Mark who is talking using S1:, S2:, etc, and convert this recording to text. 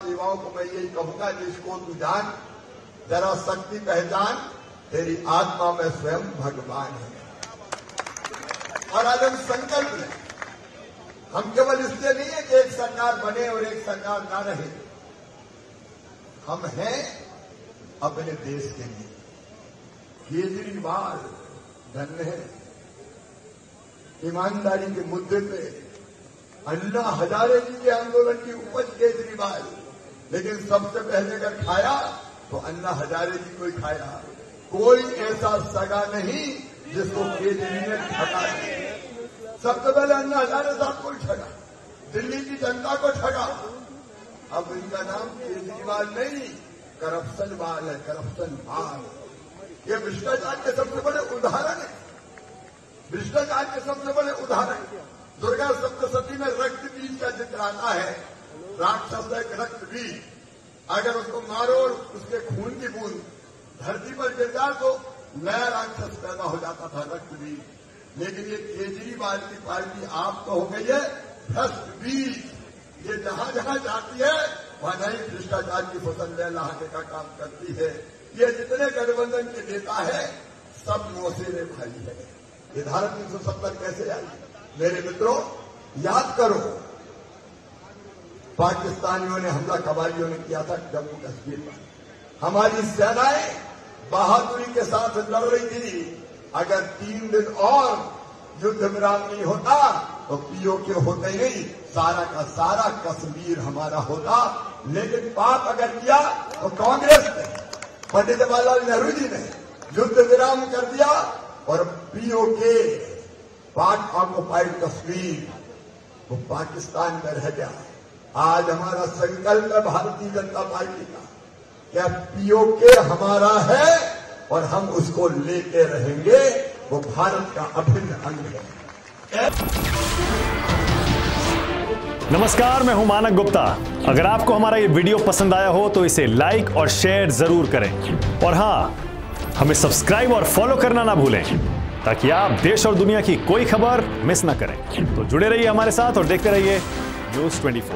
S1: युवाओं को मैं यही कहूँगा कि इसको तू जान, जरा शक्ति पहचान, तेरी आत्मा में स्वयं भगवान है। और आज हम संकल्प लें हम केवल इसलिए नहीं है कि एक सरकार बने और एक सरकार ना रहे। हम हैं अपने देश के लिए। केजरीवाल धन्य है, ईमानदारी के मुद्दे पे अन्ना हजारे जी के आंदोलन की उपज केजरीवाल लेकिन सबसे पहले अगर खाया तो अन्ना हजारे को ही खाया। कोई ऐसा सगा नहीं जिसको केजरी ने ठगा सबसे पहले अन्ना हजारे साहब को ठगा। दिल्ली की जनता को ठगा। अब इनका नाम केजरीवाल नहीं, करप्शन वाल है, करप्शन वाल। ये भ्रष्टाचार के सबसे बड़े उदाहरण है। भ्रष्टाचार के सबसे बड़े उदाहरण। दुर्गा सप्तशती में रक्त बीज का ज़िक्र आता है। राक्षस एक रक्त बीज अगर उसको मारो और उसके खून की बूंद। धरती पर गिर जाए तो नया राक्षस पैदा हो जाता था रक्त बीज लेकिन ये केजरीवाल की पार्टी आप तो हो गई है, भ्रष्ट बीज ये जहाँ जहाँ जाती है, वहाँ नहीं भ्रष्टाचार की फ़सल में लहाने का काम करती है। ये जितने गठबंधन के नेता है, सब मौसेरे भाई है। ये धारा तीन सौ सत्तर कैसे आई? मेरे मित्रों, याद करो पाकिस्तानियों ने हमला कबालियों ने किया था जम्मू कश्मीर पर। हमारी सेनाएँ बहादुरी के साथ लड़ रही थी। अगर तीन दिन और युद्ध विराम नहीं होता तो पीओके होते ही नहीं। सारा का सारा कश्मीर हमारा होता। लेकिन पाप अगर किया तो कांग्रेस ने, पंडित जवाहरलाल नेहरू जी ने युद्ध विराम कर दिया और पीओके, पाक ऑक्युपाइड कश्मीर, वो पाकिस्तान में रह गया। आज हमारा संकल्प है भारतीय जनता पार्टी का, क्या पीओके हमारा है और हम उसको लेके रहेंगे, वो भारत का अभिन्न अंग है।
S2: नमस्कार, मैं हूँ मानक गुप्ता। अगर आपको हमारा ये वीडियो पसंद आया हो तो इसे लाइक और शेयर ज़रूर करें। और हाँ, हमें सब्सक्राइब और फॉलो करना ना भूलें, ताकि आप देश और दुनिया की कोई खबर मिस ना करें। तो जुड़े रहिए हमारे साथ और देखते रहिए न्यूज़ 24